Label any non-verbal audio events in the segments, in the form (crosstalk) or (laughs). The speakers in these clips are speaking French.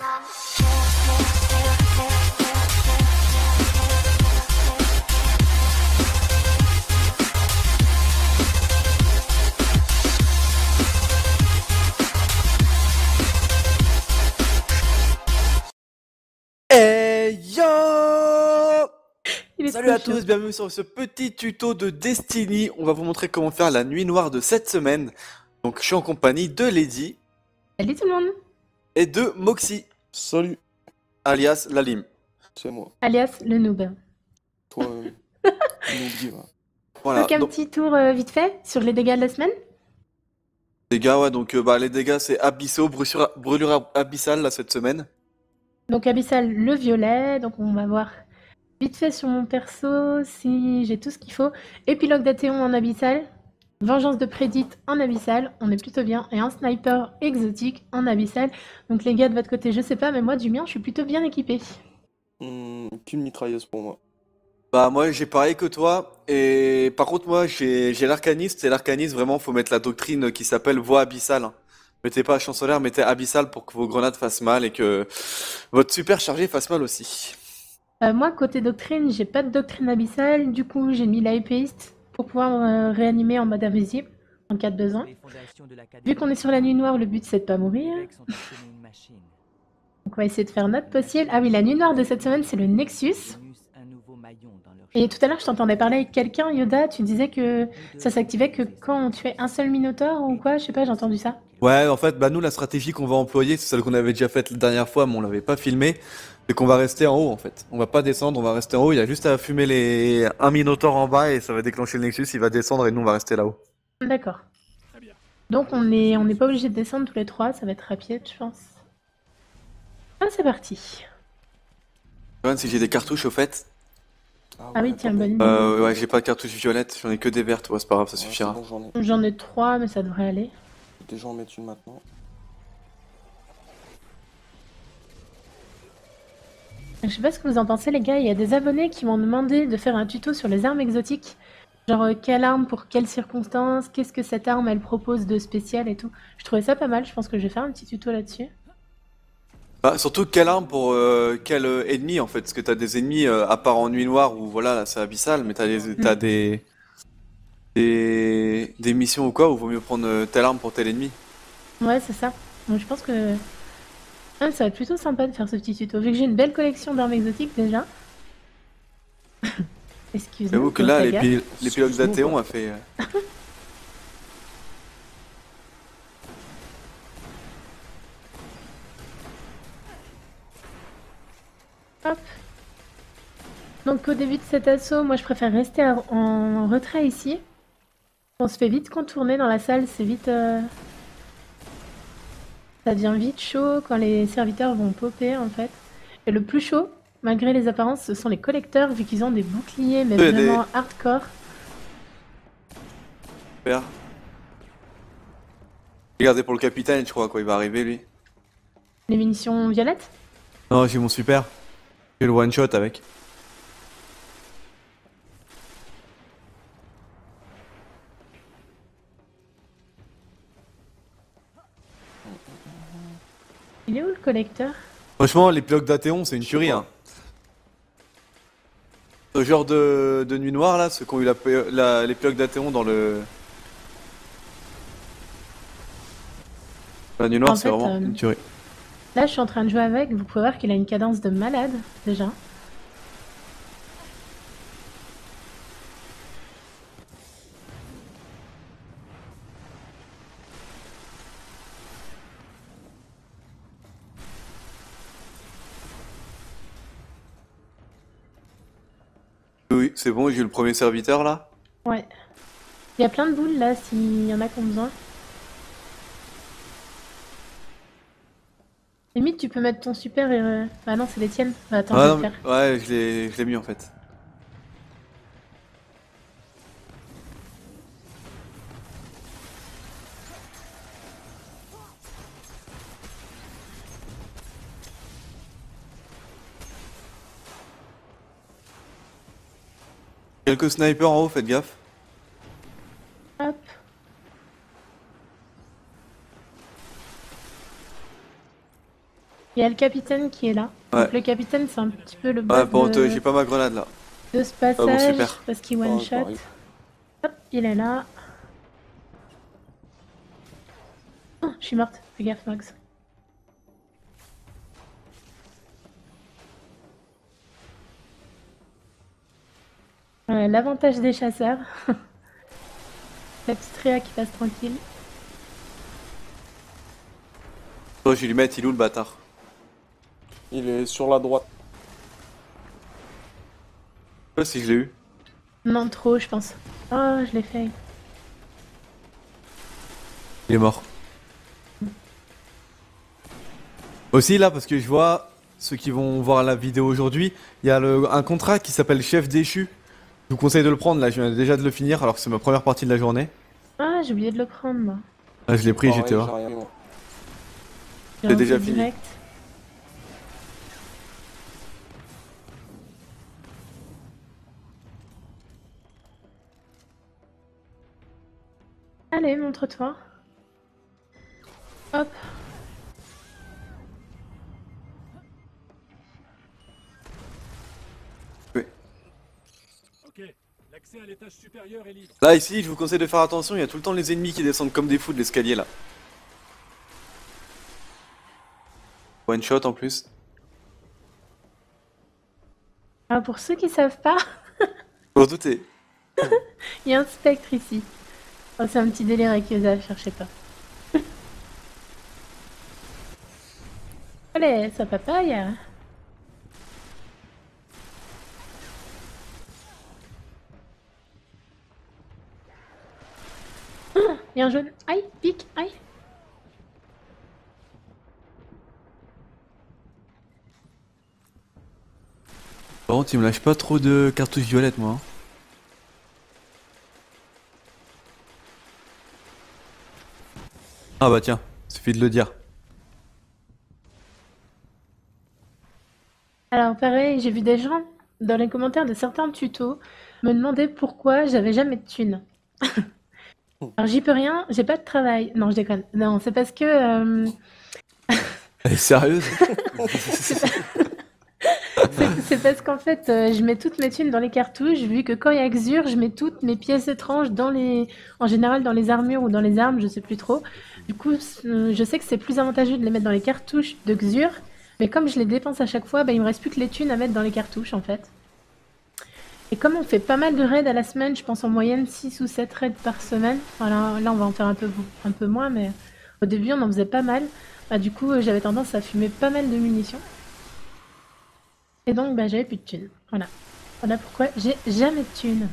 Salut à tous, bienvenue sur ce petit tuto de Destiny. On va vous montrer comment faire la nuit noire de cette semaine. Donc je suis en compagnie de Lady Salut tout le monde, et de Moxie, Salut, alias Lalim. c'est moi. alias le noob. Toi, (laughs) euh, pas. Voilà, Donc un donc, petit tour euh, vite fait sur les dégâts de la semaine. les gars, ouais, donc euh, bah, les dégâts c'est abyssaux, brûlure, brûlure ab- abyssale là cette semaine. Donc Abyssal le violet, donc on va voir vite fait sur mon perso si j'ai tout ce qu'il faut. Épilogue d'Athéon en Abyssal, Vengeance de Prédite en Abyssal, on est plutôt bien, et un sniper exotique en Abyssal. Donc les gars de votre côté je sais pas, mais moi du mien je suis plutôt bien équipé. Hmm, qu'une mitrailleuse pour moi. Bah moi j'ai pareil que toi, et par contre moi j'ai j'ai l'arcaniste, et l'arcaniste vraiment faut mettre la doctrine qui s'appelle voie abyssale. hein. Mettez pas chancelière, mettez abyssale pour que vos grenades fassent mal et que votre super chargé fasse mal aussi. Euh, moi, côté doctrine, j'ai pas de doctrine abyssale, du coup j'ai mis la épéiste pour pouvoir euh, réanimer en mode invisible en cas de besoin. Vu qu'on est sur la nuit noire, le but c'est de pas mourir. Donc on va essayer de faire notre possible. Ah oui, la nuit noire de cette semaine c'est le Nexus. Et tout à l'heure je t'entendais parler avec quelqu'un, Yoda, tu disais que ça s'activait que quand on tuait un seul Minotaure ou quoi, je sais pas, j'ai entendu ça. Ouais, en fait, bah nous la stratégie qu'on va employer, c'est celle qu'on avait déjà faite la dernière fois, mais on l'avait pas filmé, c'est qu'on va rester en haut en fait. On va pas descendre, on va rester en haut. Il y a juste à fumer les un minotaure en bas et ça va déclencher le Nexus. Il va descendre et nous on va rester là-haut. D'accord. Donc on est on n'est pas obligé de descendre tous les trois, ça va être rapide je pense. Ah c'est parti. Si j'ai des cartouches au fait. Ah oui, ouais, tiens, bonne idée. Euh, ouais, j'ai pas de cartouches violettes, j'en ai que des vertes. Ouais, c'est pas grave, ça ouais, suffira. bon, J'en ai. Trois mais ça devrait aller. Déjà en mettre une maintenant. Je sais pas ce que vous en pensez les gars, il y a des abonnés qui m'ont demandé de faire un tuto sur les armes exotiques. Genre euh, quelle arme pour quelles circonstances, qu'est-ce que cette arme elle propose de spécial et tout. Je trouvais ça pas mal, je pense que je vais faire un petit tuto là-dessus. Bah, surtout quelle arme pour euh, quel euh, ennemi en fait, parce que t'as des ennemis euh, à part en nuit noire où voilà, là, c'est abyssal, mais t'as des t'as des des des missions ou quoi où vaut mieux prendre telle arme pour tel ennemi. Ouais c'est ça. Donc je pense que Ah, ça va être plutôt sympa de faire ce petit tuto. Vu que j'ai une belle collection d'armes exotiques déjà. (laughs) Excusez-moi. J'avoue que là, l'épilogue Excuse-nous, d'Athéon a fait. (laughs) Hop. Donc au début de cet assaut, moi je préfère rester en- retrait ici. On se fait vite contourner dans la salle, c'est vite... euh, Ça devient vite chaud quand les serviteurs vont popper en fait. Et le plus chaud, malgré les apparences, ce sont les collecteurs vu qu'ils ont des boucliers mais des- vraiment hardcore. Super. Regardez pour le capitaine, je crois, quoi, il va arriver lui. Les munitions violettes? Non, j'ai mon super. J'ai le one shot avec. Il est où le collecteur? Franchement, l'épilogue d'Athéon, c'est une tuerie. Hein. Ce genre de, de nuit noire là, ceux qui ont eu la, la- l'épilogue d'Athéon dans le. La nuit noire, c'est vraiment euh, une tuerie. Là je suis en train de jouer avec, vous pouvez voir qu'il a une cadence de malade déjà. Oui, c'est bon, j'ai eu le premier serviteur là? Ouais. Il y a plein de boules là s'il y en a qui ont besoin. Tu peux mettre ton super et. euh, Ah non, c'est les tiennes. Bah, attends, Ah, je non, vais le mais- faire. ouais, je l'ai mis en fait. Quelques snipers en haut, faites gaffe. Hop. Il y a le capitaine qui est là. Ouais. Donc, le capitaine, c'est un petit peu le boss de, euh, j'ai pas ma grenade là. de ce bon, passage super. parce qu'il Oh, one shot. Hop, il est là. Oh, je suis morte. Fais gaffe, Max. Ouais, L'avantage des chasseurs. La petite réa qui passe tranquille. Oh, je vais lui mettre, il est où le bâtard? Il est sur la droite. Je sais pas si je l'ai eu. Non, trop, je pense. Oh, je l'ai fait. Il est mort. Aussi là, parce que je vois ceux qui vont voir la vidéo aujourd'hui, il y a le- un contrat qui s'appelle Chef déchu. Je vous conseille de le prendre là, je viens déjà de le finir alors que c'est ma première partie de la journée. Ah, j'ai oublié de le prendre, moi. Ah, je l'ai pris, Pareil, j'étais là. J'ai déjà fini. direct. Allez, montre-toi. Hop. Ok, l'accès à l'étage supérieur est libre. Là ici, je vous conseille de faire attention, il y a tout le temps les ennemis qui descendent comme des fous de l'escalier là. One shot en plus. Ah, pour ceux qui savent pas, Pour douter. (laughs) il y a un spectre ici. Oh, c'est un petit délire avec Yosa, cherchez pas. Allez, ça papaye. Il y a un jaune. Aïe, pique, aïe. Par contre, il me lâche pas trop de cartouches violettes moi. Ah bah tiens, suffit de le dire. Alors pareil, j'ai vu des gens dans les commentaires de certains tutos me demander pourquoi j'avais jamais de thunes. (laughs) Alors j'y peux rien, j'ai pas de travail. Non, je déconne. Non, c'est parce que euh, Elle est sérieuse? (laughs) (laughs) c'est parce qu'en fait, euh, je mets toutes mes thunes dans les cartouches, vu que quand il y a Xur, je mets toutes mes pièces étranges dans les, en général dans les armures ou dans les armes, je sais plus trop. Du coup, euh, je sais que c'est plus avantageux de les mettre dans les cartouches de Xur, mais comme je les dépense à chaque fois, bah, il me reste plus que les thunes à mettre dans les cartouches en fait. Et comme on fait pas mal de raids à la semaine, je pense en moyenne 6 ou 7 raids par semaine. Voilà, là on va en faire un peu, un peu moins, mais au début on en faisait pas mal. Bah, du coup, euh, j'avais tendance à fumer pas mal de munitions. Et donc, bah, j'avais plus de thunes. Voilà. Voilà pourquoi j'ai jamais de thunes.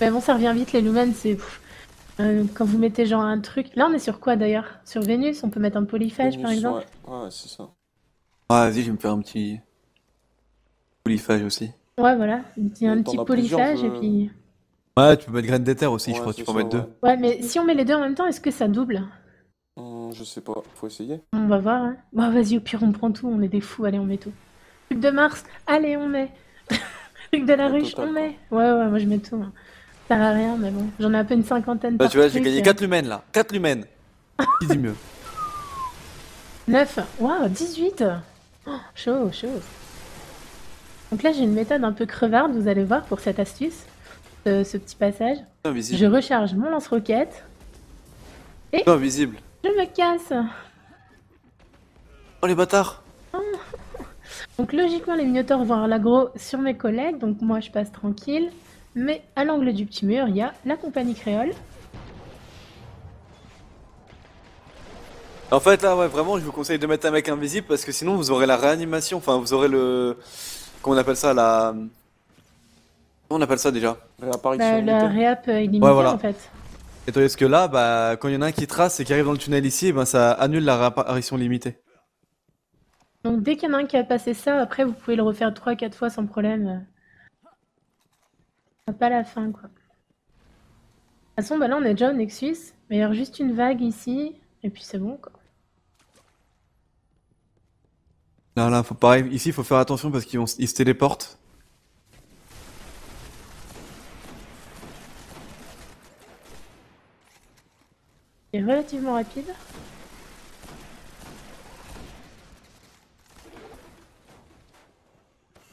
Mais (laughs) bon, ça revient vite, les lumens, c'est... euh, quand vous mettez genre un truc... Là, on est sur quoi d'ailleurs? Sur Vénus, on peut mettre un polyphage par Vénus, exemple? Ouais, ouais c'est ça. Ah vas-y, je vais me faire un petit... Polyphage aussi. Ouais, voilà. Il y a un Mais petit polyphage et puis... Ouais, tu peux mettre graines d'éther aussi, je crois, tu peux en mettre deux. Ouais, mais si on met les deux en même temps, est-ce que ça double? Hum, je sais pas, faut essayer. On va voir. Hein. Bon, vas-y, au pire, on prend tout. On est des fous. Allez, on met tout. Truc de Mars. Allez, on met. (laughs) Truc de la ruche. total, on met. Ouais, ouais, moi je mets tout. hein. Ça sert à rien, mais bon. J'en ai un peu une cinquantaine Bah par tu vois, j'ai truc, gagné euh. 4 lumens là. 4 lumens (laughs) Qui dit mieux 9. Waouh, 18. Oh, chaud, chaud. Donc là, j'ai une méthode un peu crevarde, vous allez voir, pour cette astuce. Ce, ce petit passage. Invisible. Je recharge mon lance-roquette. Invisible. Je me casse. Oh les bâtards Donc logiquement, les minotaures vont avoir l'aggro sur mes collègues, donc moi je passe tranquille. Mais à l'angle du petit mur, il y a la compagnie créole. En fait là, ouais, vraiment, je vous conseille de mettre un mec invisible parce que sinon vous aurez la réanimation, enfin vous aurez le... Comment on appelle ça, la... Comment on appelle ça déjà? Réapparition Bah, la réap euh, illimitée Ouais, voilà. en fait. Et tandis que là, bah, quand il y en a un qui trace et qui arrive dans le tunnel ici, ben ça annule la réapparition limitée. Donc dès qu'il y en a un qui a passé ça, après vous pouvez le refaire 3-4 fois sans problème. euh. Pas la fin quoi. De toute façon, bah là on est déjà au Nexus. Mais il y a juste une vague ici, et puis c'est bon quoi. Là, là, faut pareil, ici, faut faire attention parce qu'ils se téléportent. est relativement rapide.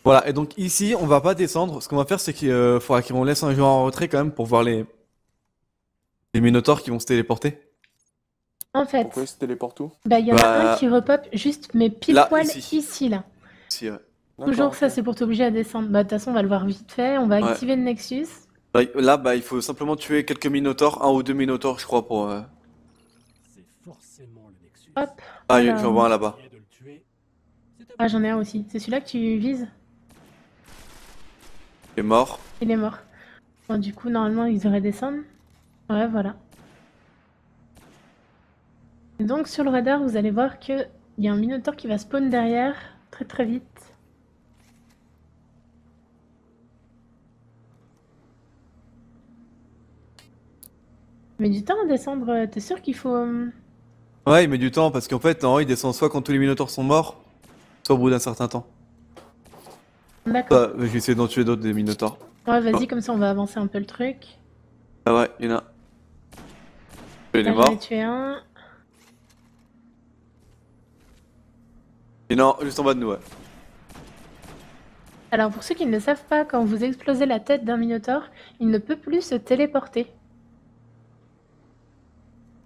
Voilà, et donc ici, on va pas descendre. Ce qu'on va faire, c'est qu'il euh, faudra qu'on laisse un joueur en retrait quand même pour voir les, les minotaures qui vont se téléporter. En fait. Pourquoi ils se téléportent où? Bah, il y en a un bah, qui repop juste, mais pile poil ici. là. Toujours, ça, c'est pour t'obliger à descendre. Bah, de toute façon, on va le voir vite fait. On va activer le Nexus. Bah, là, bah, il faut simplement tuer quelques minotaures, un ou deux minotaures, je crois, pour. Euh, Hop. Ah, j'en vois un là-bas. Ah, j'en ai un aussi. C'est celui-là que tu vises? Il est mort. Il est mort. Bon, du coup, normalement, ils devraient descendre. Ouais, voilà. Et donc, sur le radar, vous allez voir que il y a un Minotaur qui va spawn derrière très très vite. Mais du temps à descendre, euh, t'es sûr qu'il faut... Ouais, il met du temps parce qu'en fait, non, il descend soit quand tous les Minotaurs sont morts, soit au bout d'un certain temps. D'accord. Bah, je vais essayer d'en tuer d'autres des Minotaurs. Ouais, vas-y, comme ça on va avancer un peu le truc. Ah ouais, il y en a. Mort. ai tué un. Et non, juste en bas de nous, ouais. Alors pour ceux qui ne le savent pas, quand vous explosez la tête d'un Minotaure, il ne peut plus se téléporter.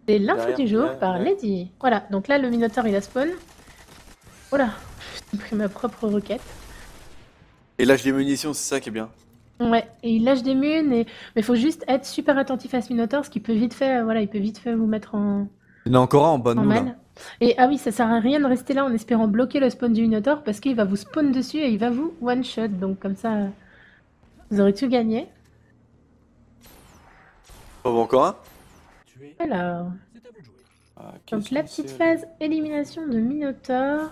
C'est l'info du jour par ouais. Lady. Voilà, donc là le Minotaure il a spawn. Oh là, j'ai pris ma propre roquette. Et lâche des munitions, c'est ça qui est bien. Ouais, et il lâche des munes, et... mais il faut juste être super attentif à ce Minotaure, ce qui peut vite fait, voilà, il peut vite fait vous mettre en, Il a encore un en de en là. mal. Et ah oui, ça sert à rien de rester là en espérant bloquer le spawn du Minotaur parce qu'il va vous spawn dessus et il va vous one shot. Donc comme ça, vous aurez tout gagné. On va encore un Alors, c'est à vous de jouer. Ah, donc la petite phase élimination de Minotaur.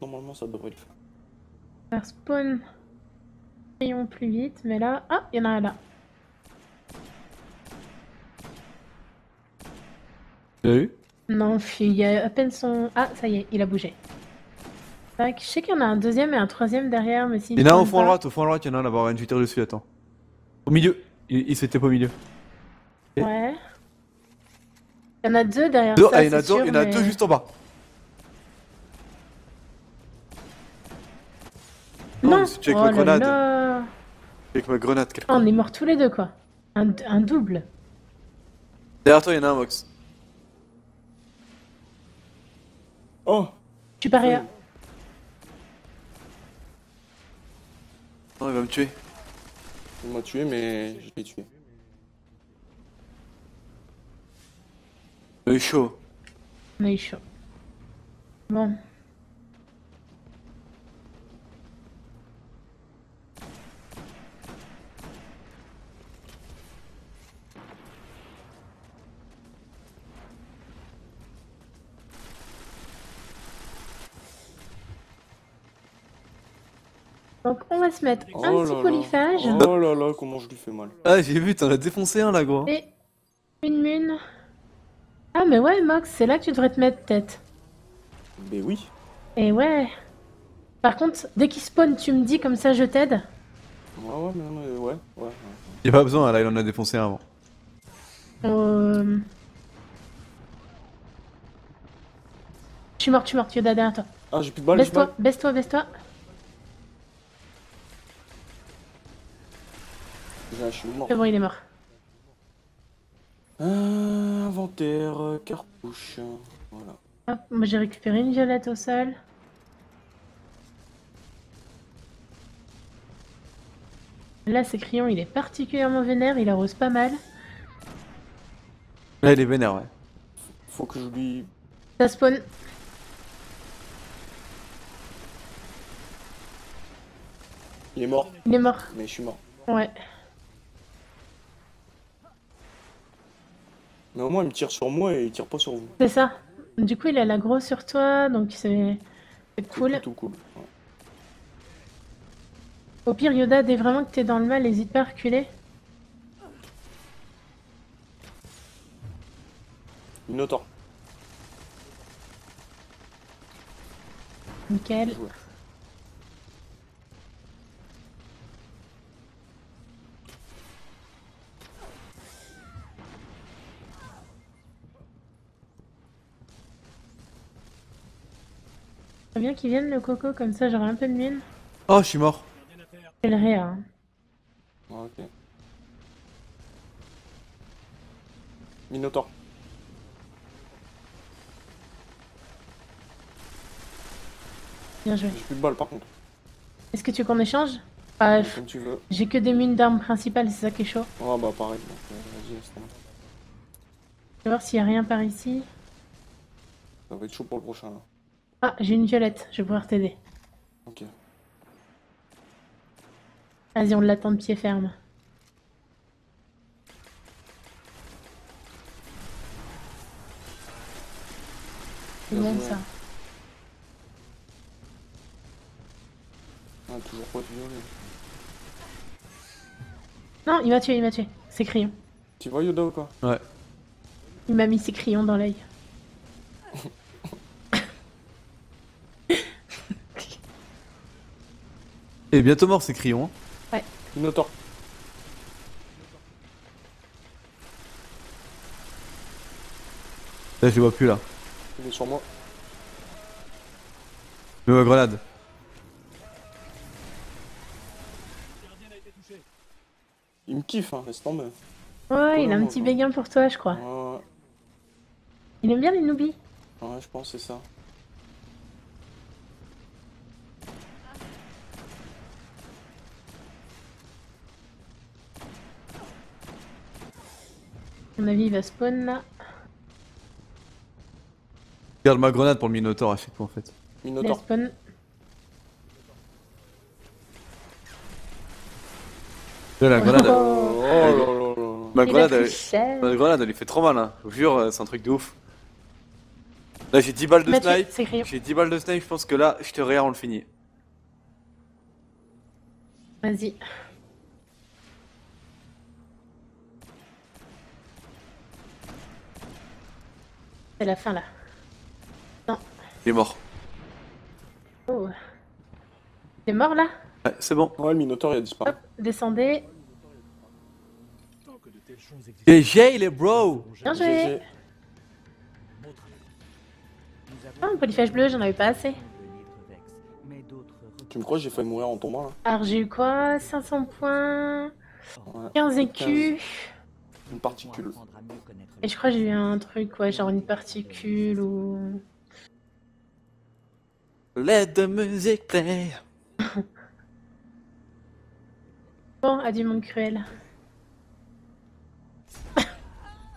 Normalement, ça devrait le faire. Faire spawn rayon plus vite, mais là, ah, il y en a un là. Tu l'as eu Non, il y a à peine son. Ah, ça y est, il a bougé. Je sais qu'il y en a un deuxième et un troisième derrière, mais si. Il y en a un au fond à droite, au fond à droite, il y en a un là-bas, je tire dessus, attends. Au milieu Il, il s'était pas au milieu. Ouais. Il y en a deux derrière Deux, ça, ah, il y en a c'est deux, sûr, il y en a mais- deux juste en bas. Non, Non, je me suis tué avec oh ma grenade. là. Avec ma grenade, quelque Ah, on est morts tous les deux, quoi. Un, un double. Derrière toi, il y en a un, Mox. Oh Je suis pareil. Non, il va me tuer. Il m'a tué, mais je l'ai tué. Il est chaud. Eu chaud. Bon. Donc on va se mettre un Oh petit polyphage Oh là là, comment je lui fais mal. Ah, j'ai vu, t'en as défoncé un là, gros. et une mune. Ah mais ouais Mox, c'est là que tu devrais te mettre tête. Mais oui. Et ouais. Par contre, dès qu'il spawn, tu me dis comme ça je t'aide. Ouais, ouais, mais ouais, ouais. ouais. Il y a pas besoin, là, il en a défoncé un avant. Euh... Je suis mort, je suis mort, Yoda derrière toi. Ah, j'ai plus de balles, Baisse-toi, baisse-toi, baisse-toi. Déjà, je suis mort. C'est bon, il est mort. Euh, inventaire, euh, cartouche. Voilà. Hop, moi j'ai récupéré une violette au sol. Là, ce crayon, il est particulièrement vénère, il arrose pas mal. Là, il est vénère, ouais. Faut que je lui. Ça spawn. Il est mort, Il est mort. mais je suis mort. Ouais. Mais au moins, il me tire sur moi et il tire pas sur vous. C'est ça. Du coup, il a l'aggro sur toi, donc c'est cool. C'est plutôt cool. ouais. Au pire, Yoda, dès vraiment que t'es dans le mal, n'hésite pas à reculer. Minotaur. Nickel. Très bien qu'il vienne le coco, comme ça j'aurai un peu de mine. Oh, je suis mort. C'est le réa. hein. Ah, ok. Minotaur. Bien joué. J'ai plus de balles par contre. Est-ce que tu veux qu'on échange? Ah, Comme tu veux. J'ai que des mines d'armes principales, c'est ça qui est chaud. Ah bah pareil. euh, Vas-y. Je vais voir s'il y a rien par ici. Ça va être chaud pour le prochain là. Ah, j'ai une violette, je vais pouvoir t'aider. Ok. Vas-y, on l'attend de pied ferme. C'est Bien bon ça. Ah, toujours pas de violet. Non, il m'a tué, il m'a tué. C'est crayon. Tu vois Yoda ou pas Ouais. Il m'a mis ses crayons dans l'œil. (laughs) Et bientôt mort, ces crayons. hein. Minotaur. Là, je les vois plus là. Il est sur moi. Ma grenade. Gardien a été touché. Il me kiffe, hein, laisse tomber. Ouais, il a un petit béguin pour toi, je crois. Ouais, Il aime bien les noobies. ouais, ouais, je pense que c'est ça. Mon avis, il va spawn là. Je garde ma grenade pour le Minotaur à chaque fois en fait. Il va Minotaur. spawn. Là, la grenade, Oh. Oh là là là là. ma grenade, elle, ma grenade, elle lui fait trop mal. Hein. Je vous jure, euh, c'est un truc de ouf. Là, j'ai 10 balles de snipe. J'ai 10 balles de snipe, je pense que là, je te réa, on le finit. Vas-y. C'est la fin là. Il est mort. Oh. T'es mort là Ouais, c'est bon. Ouais, le Minotaur il a disparu. Hop, descendez. Et j'ai les bro Bien joué. GG. Ah, un polyphage bleu, j'en avais pas assez. Tu me crois, j'ai failli mourir en tombant là Alors j'ai eu quoi? 500 points, Ouais. 15 écus. Une particule. Et je crois que j'ai eu un truc, ouais, genre une particule ou... Let the music play. (laughs) Bon, adieu monde cruel. Ah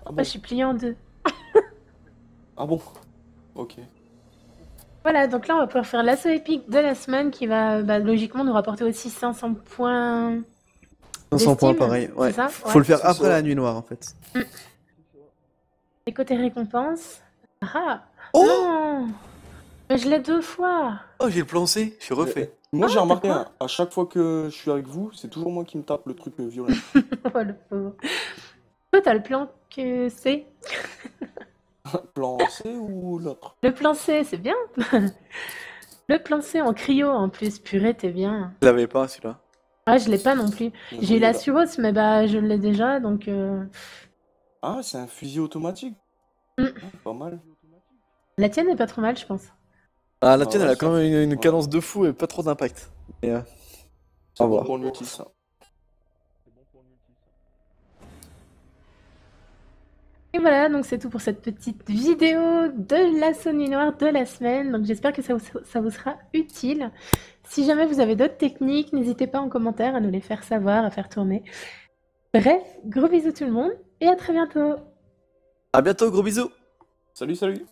Ah, bon je suis pliée en deux. Ah bon Ok. Voilà, donc là on va pouvoir faire l'assaut épique de la semaine qui va bah, logiquement nous rapporter aussi 500 points. 500 points pareil. Ouais. ça Faut le faire après la nuit noire en fait. Et côté récompense... Ah Oh Non Mais je l'ai deux fois Oh, j'ai le plan C, je suis refait. Moi Ah, j'ai remarqué, hein, à chaque fois que je suis avec vous, c'est toujours moi qui me tape le truc euh, violet. (laughs) Oh le pauvre. Toi t'as le plan que c'est (laughs) Plan C ou l'autre? Le plan C, c'est bien (laughs) Le plan C en cryo en plus, purée, t'es bien. Je l'avais pas celui-là. Ah, je l'ai pas non plus. J'ai eu la Suros, mais bah je l'ai déjà, donc... euh, Ah, c'est un fusil automatique Mm. Ah, Pas mal. La tienne est pas trop mal, je pense. Ah, la Ah tienne, ouais, elle a ça quand même une, une Ouais. cadence de fou et pas trop d'impact. Et, euh, C'est Au bon revoir. pour le multi ça. Et voilà, donc c'est tout pour cette petite vidéo de la Nuit Noire de la semaine. Donc j'espère que ça vous, ça vous sera utile. Si jamais vous avez d'autres techniques, n'hésitez pas en commentaire à nous les faire savoir, à faire tourner. Bref, gros bisous tout le monde et à très bientôt. À bientôt, gros bisous. Salut, salut